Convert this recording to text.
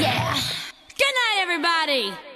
Yeah. Good night, everybody.